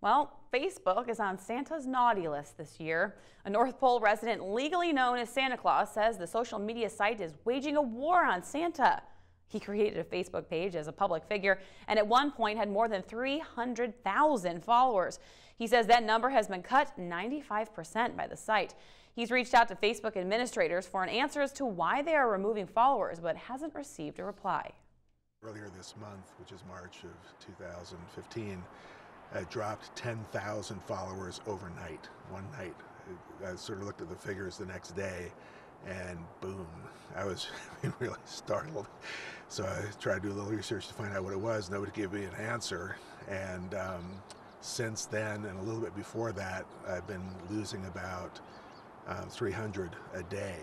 Well, Facebook is on Santa's naughty list this year. A North Pole resident legally known as Santa Claus says the social media site is waging a war on Santa. He created a Facebook page as a public figure and at one point had more than 300,000 followers. He says that number has been cut 95% by the site. He's reached out to Facebook administrators for an answer as to why they are removing followers, but hasn't received a reply. Earlier this month, which is March of 2015, I dropped 10,000 followers overnight, one night. I sort of looked at the figures the next day and boom, I was really startled. So I tried to do a little research to find out what it was. Nobody gave me an answer. And um, since then, and a little bit before that, I've been losing about um, 300 a day